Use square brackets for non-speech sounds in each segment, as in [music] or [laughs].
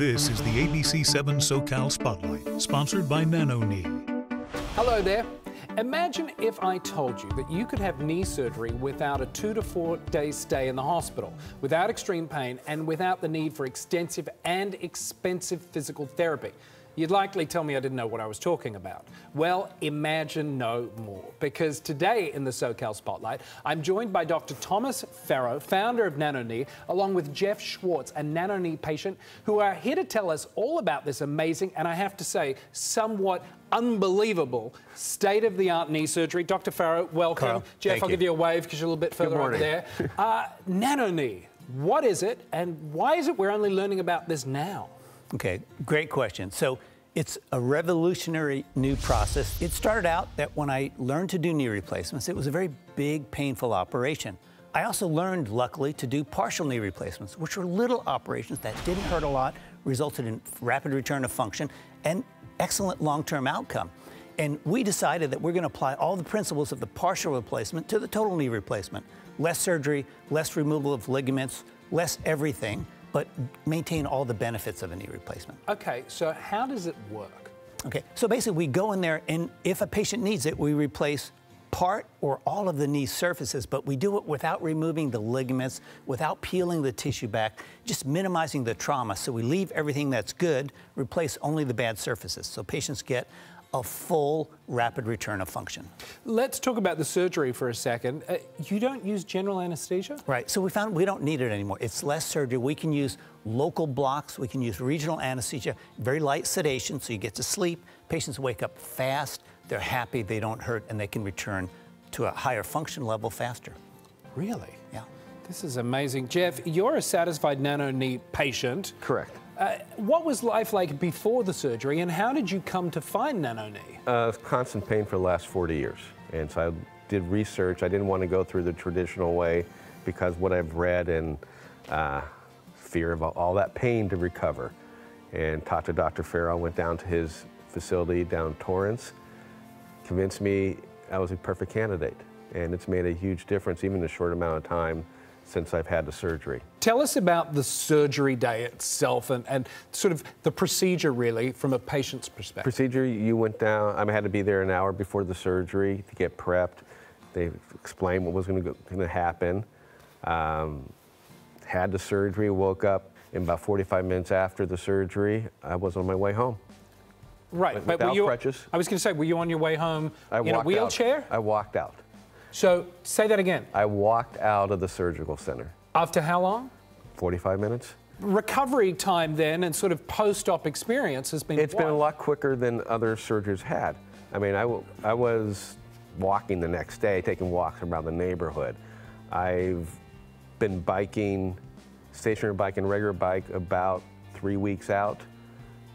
This is the ABC7 SoCal Spotlight, sponsored by NanoKnee. Hello there. Imagine if I told you that you could have knee surgery without a two to four day stay in the hospital, without extreme pain, and without the need for extensive and expensive physical therapy. You'd likely tell me I didn't know what I was talking about. Well, imagine no more, because today in the SoCal Spotlight, I'm joined by Dr. Thomas Farrow, founder of NanoKnee, along with Jeff Schwartz, a NanoKnee patient, who are here to tell us all about this amazing, and I have to say, somewhat unbelievable state-of-the-art knee surgery. Dr. Farrow, welcome. Carl, Jeff, I'll you. give you a wave because you're a little bit further over there. [laughs] Uh, NanoKnee, what is it, and why is it we're only learning about this now? Okay, great question. So it's a revolutionary new process. It started out that when I learned to do knee replacements, it was a very big, painful operation. I also learned, luckily, to do partial knee replacements, which were little operations that didn't hurt a lot, resulted in rapid return of function, and excellent long-term outcome. And we decided that we're going to apply all the principles of the partial replacement to the total knee replacement. Less surgery, less removal of ligaments, less everything, but maintain all the benefits of a knee replacement. Okay, so how does it work? Okay, so basically we go in there and if a patient needs it, we replace part or all of the knee surfaces, but we do it without removing the ligaments, without peeling the tissue back, just minimizing the trauma. So we leave everything that's good, replace only the bad surfaces. So patients get a full rapid return of function. Let's talk about the surgery for a second. Uh, you don't use general anesthesia? Right, so we found we don't need it anymore. It's less surgery. We can use local blocks, we can use regional anesthesia, very light sedation, so you get to sleep. Patients wake up fast, they're happy, they don't hurt, and they can return to a higher function level faster. Really? Yeah. This is amazing. Jeff, you're a satisfied NanoKnee patient. Correct. Uh, what was life like before the surgery, and how did you come to find NanoKnee? Uh, constant pain for the last 40 years. And so I did research. I didn't want to go through the traditional way because what I've read and uh, fear of all that pain to recover. And talked to Dr. Farrow, went down to his facility down Torrance, convinced me I was a perfect candidate. And it's made a huge difference, even in a short amount of time since I've had the surgery. Tell us about the surgery day itself and, and sort of the procedure, really, from a patient's perspective. Procedure, you went down, I had to be there an hour before the surgery to get prepped. They explained what was going to happen. Um, had the surgery, woke up, and about 45 minutes after the surgery, I was on my way home. Right, but were without you, crutches. I was going to say, were you on your way home I in a wheelchair? Out. I walked out. So say that again. I walked out of the surgical center. After how long? 45 minutes. Recovery time then and sort of post-op experience has been It's what? been a lot quicker than other surgeries had. I mean, I, w- I was walking the next day, taking walks around the neighborhood. I've been biking, stationary bike and regular bike about three weeks out.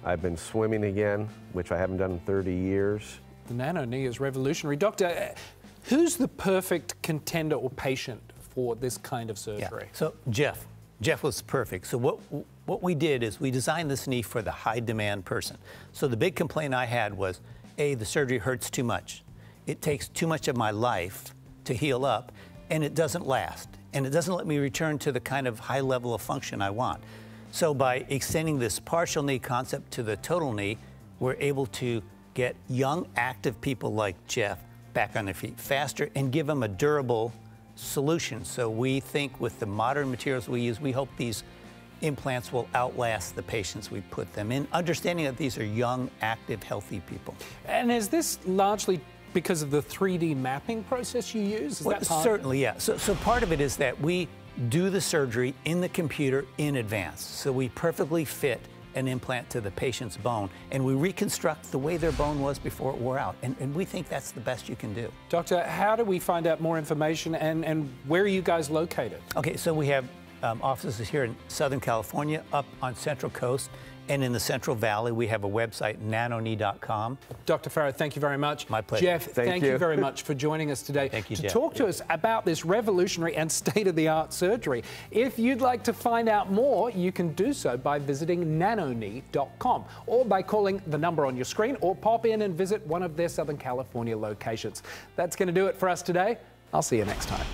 I've been swimming again, which I haven't done in 30 years. The NanoKnee is revolutionary. Doctor, who's the perfect contender or patient for this kind of Yeah. surgery? So Jeff, Jeff was perfect. So what what we did is we designed this knee for the high demand person. So the big complaint I had was, a the surgery hurts too much. It takes too much of my life to heal up, and it doesn't last, and it doesn't let me return to the kind of high level of function I want. So by extending this partial knee concept to the total knee, we're able to get young, active people like Jeff back on their feet faster and give them a durable solution. So we think with the modern materials we use, we hope these implants will outlast the patients we put them in, understanding that these are young, active, healthy people. And is this largely because of the 3D mapping process you use? Is Well, that part? certainly, yeah. So, so part of it is that we do the surgery in the computer in advance. So we perfectly fit an implant to the patient's bone and we reconstruct the way their bone was before it wore out. And, and we think that's the best you can do. Doctor, how do we find out more information and, and where are you guys located? Okay, so we have um, offices here in Southern California, up on Central Coast, and in the Central Valley. We have a website, nanoknee.com. Dr. Farrow, thank you very much. My pleasure. Jeff, thank, Thank you. you. very [laughs] much for joining us today Thank you, to Jeff. talk to us about this revolutionary and state-of-the-art surgery. If you'd like to find out more, you can do so by visiting nanoknee.com or by calling the number on your screen or pop in and visit one of their Southern California locations. That's going to do it for us today. I'll see you next time.